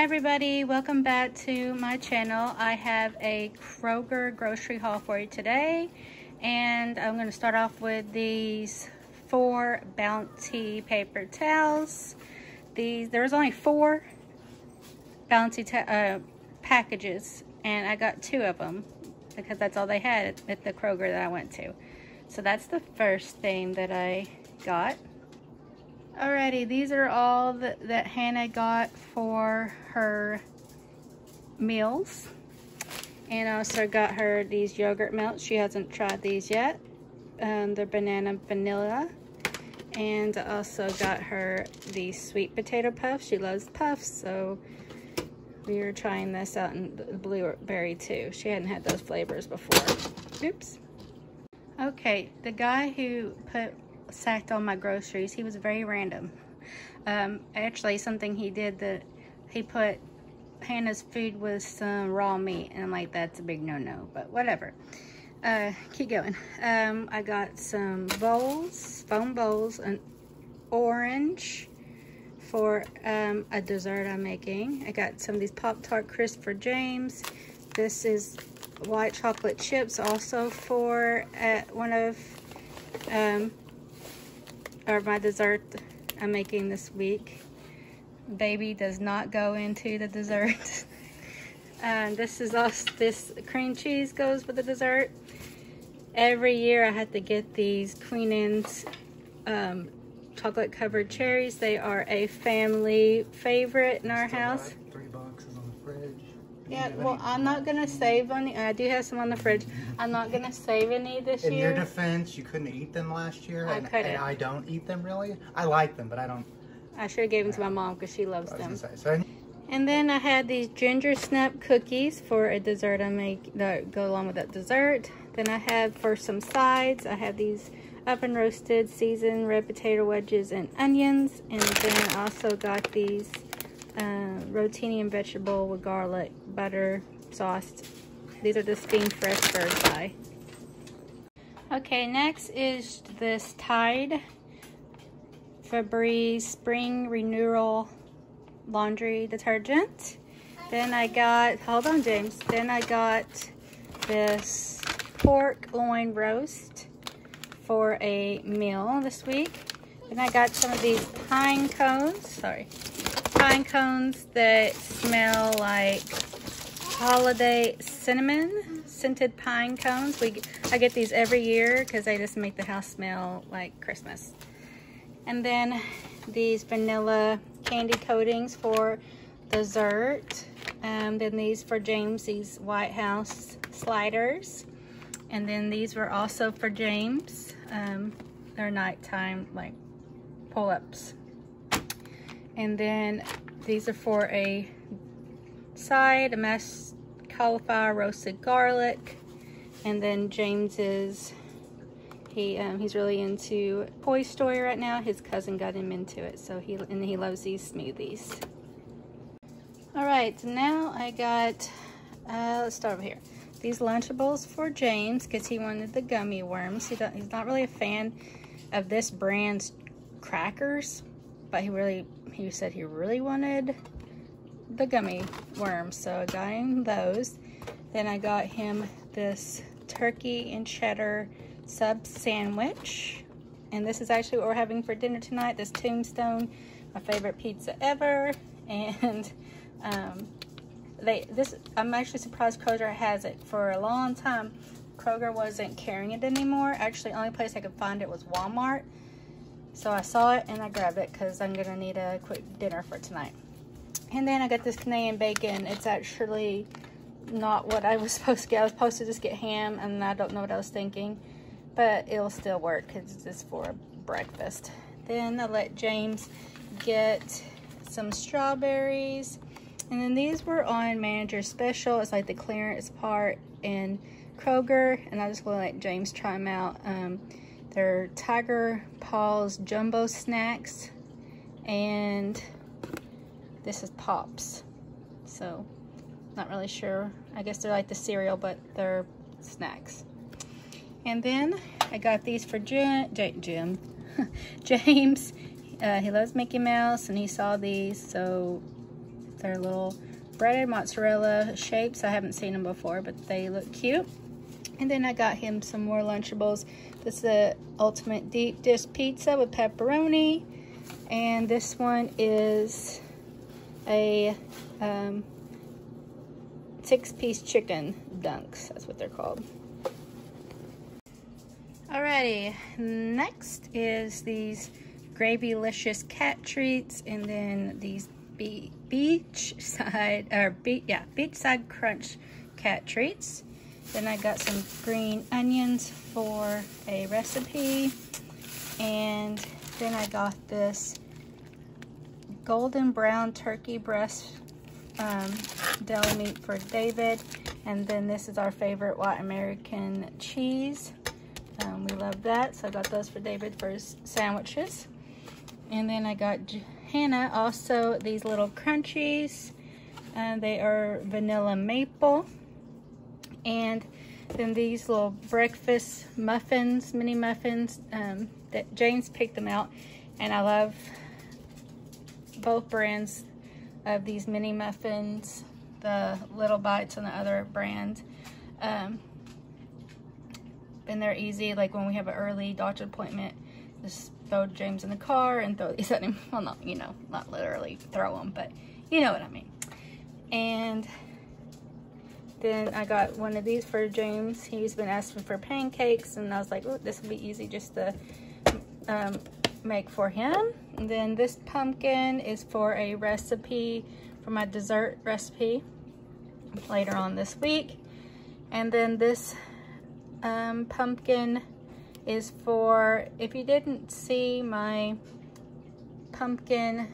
Hi everybody, welcome back to my channel. I have a Kroger grocery haul for you today. And I'm going to start off with these four Bounty paper towels. These There was only four Bounty uh, packages and I got two of them because that's all they had at the Kroger that I went to. So that's the first thing that I got. Alrighty, these are all that, that Hannah got for her meals. And I also got her these yogurt melts. She hasn't tried these yet. Um, they're banana vanilla. And also got her these sweet potato puffs. She loves puffs, so we are trying this out in blueberry too. She hadn't had those flavors before. Oops. Okay, the guy who put sacked all my groceries. He was very random. Um, actually, something he did that he put Hannah's food with some raw meat, and I'm like, that's a big no-no, but whatever. Uh, keep going. Um, I got some bowls, foam bowls, an orange for um, a dessert I'm making. I got some of these Pop-Tart Crisp for James. This is white chocolate chips also for uh, one of um, or my dessert I'm making this week. Baby does not go into the dessert. and this is also, this cream cheese goes with the dessert. Every year I have to get these Queen Anne's um, chocolate covered cherries. They are a family favorite in our house boxes on the fridge. Yeah, well, I'm not gonna save any. I do have some on the fridge. I'm not gonna save any this In year. In your defense, you couldn't eat them last year. I and, couldn't. And I don't eat them really. I like them, but I don't. I should have gave them to my mom because she loves them. say. So And then I had these ginger snap cookies for a dessert I make that go along with that dessert. Then I have for some sides, I have these oven roasted seasoned red potato wedges and onions. And then I also got these uh, rotini and vegetable with garlic, butter, sauce. These are the steamed fresh Birds Eye. Okay, next is this Tide Febreze Spring Renewal Laundry Detergent. Then I got, hold on James, then I got this pork loin roast for a meal this week. Then I got some of these pine cones, sorry, pine cones that smell like holiday cinnamon scented pine cones. We I get these every year because they just make the house smell like Christmas. And then these vanilla candy coatings for dessert. Um, then these for James, these White House sliders. And then these were also for James. Um, they're nighttime like pull-ups. And then these are for a side, a mashed cauliflower, roasted garlic. And then James's, he um, he's really into Toy Story right now. His cousin got him into it, so he and he loves these smoothies. All right, now I got, uh, let's start over here. These Lunchables for James because he wanted the gummy worms. He he's not really a fan of this brand's crackers, but he really, he said he really wanted the gummy worms. So I got him those. Then I got him this turkey and cheddar sub sandwich. And this is actually what we're having for dinner tonight. This Tombstone, my favorite pizza ever. And um, they this I'm actually surprised Kroger has it. For a long time, Kroger wasn't carrying it anymore. Actually, only place I could find it was Walmart. So I saw it and I grabbed it because I'm gonna need a quick dinner for tonight. And then I got this Canadian bacon. It's actually not what I was supposed to get. I was supposed to just get ham and I don't know what I was thinking. But it'll still work because it's just for breakfast. Then I let James get some strawberries. And then these were on Manager Special. It's like the clearance part in Kroger. And I just want to let James try them out. Um, they're Tiger Paws Jumbo Snacks. And this is Pops. So, not really sure. I guess they're like the cereal, but they're snacks. And then I got these for Jim, Jim James. Uh, he loves Mickey Mouse, and he saw these, so They're little breaded mozzarella shapes. I haven't seen them before, but they look cute. And then I got him some more Lunchables. This is the Ultimate Deep Dish Pizza with pepperoni. And this one is a um, six-piece chicken dunks. That's what they're called. Alrighty, next is these Gravylicious cat treats and then these be beachside, or be, yeah, beachside crunch cat treats. Then I got some green onions for a recipe. And then I got this golden brown turkey breast um, deli meat for David. And then this is our favorite white American cheese. Um, we love that. So I got those for David for his sandwiches. And then I got Hannah also these little crunchies. And they are vanilla maple. And then these little breakfast muffins, mini muffins, um, that James picked them out. And I love both brands of these mini muffins, the Little Bites and the other brand. Um, and they're easy, like when we have an early doctor appointment, just throw James in the car and throw these at him. Well, not, you know, not literally throw them, but you know what I mean. And then I got one of these for James. He's been asking for pancakes, and I was like, oh, this will be easy just to um, make for him. And then this pumpkin is for a recipe, for my dessert recipe later on this week. And then this um, pumpkin is for, if you didn't see my pumpkin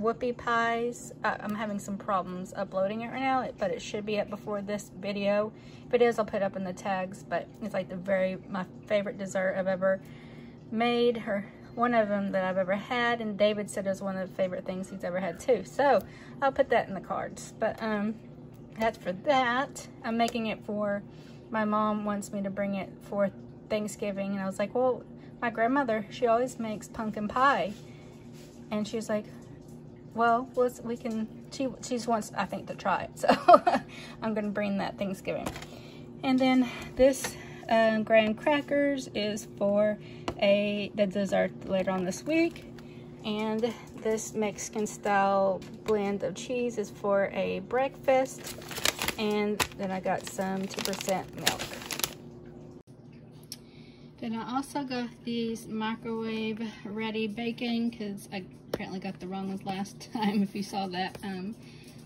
whoopie pies. Uh, I'm having some problems uploading it right now, but it should be up before this video. If it is, I'll put it up in the tags, but it's like the very, my favorite dessert I've ever made, or one of them that I've ever had, and David said it was one of the favorite things he's ever had too. So I'll put that in the cards, but um, that's for that. I'm making it for, my mom wants me to bring it for Thanksgiving, and I was like, well, my grandmother, she always makes pumpkin pie. And she was like, well, we can, she, she wants, I think, to try it. So I'm going to bring that Thanksgiving. And then this um, graham crackers is for a the dessert later on this week. And this Mexican style blend of cheese is for a breakfast. And then I got some 2% milk. Then I also got these microwave ready bacon because I apparently got the wrong ones last time if you saw that um,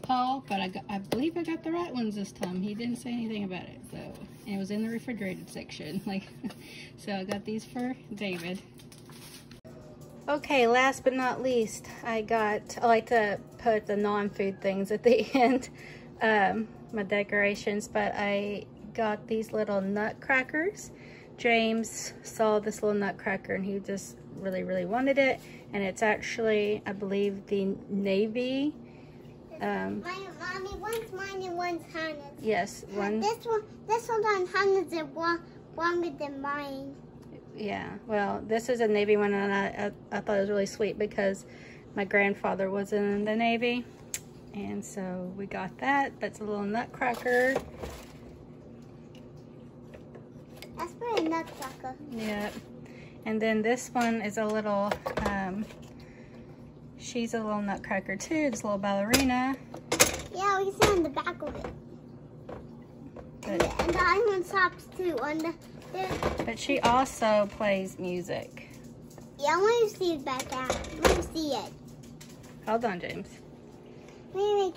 haul, but I, got, I believe I got the right ones this time. He didn't say anything about it, so it was in the refrigerated section. Like, so I got these for David. Okay, last but not least, I got, I like to put the non-food things at the end, um, my decorations, but I got these little nutcrackers. James saw this little nutcracker and he just really, really wanted it. And it's actually, I believe, the Navy. Um, my, mommy, one's mine and one's Hannah's. Yes, one. This one, this one's on Hannah's and one longer than mine. Yeah, well, this is a Navy one, and I, I, I thought it was really sweet because my grandfather was in the Navy. And so we got that. That's a little nutcracker. That's for a nutcracker. Yeah. And then this one is a little, um, she's a little nutcracker too. It's a little ballerina. Yeah, we can see on the back of it. And, and the one stops too. On the, but she also plays music. Yeah, I want to see it back out. I want to see it. Hold on, James. Maybe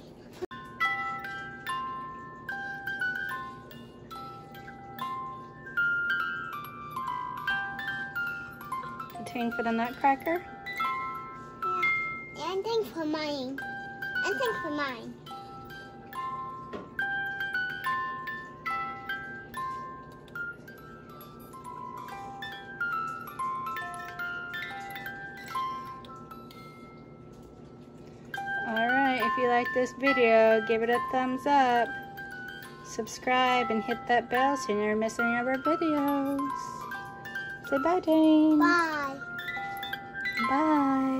Tune for the nutcracker? Yeah, and thanks for mine. And thanks for mine. Alright, if you like this video, give it a thumbs up. Subscribe and hit that bell so you never miss any of our videos. Say bye, James. Bye. Bye.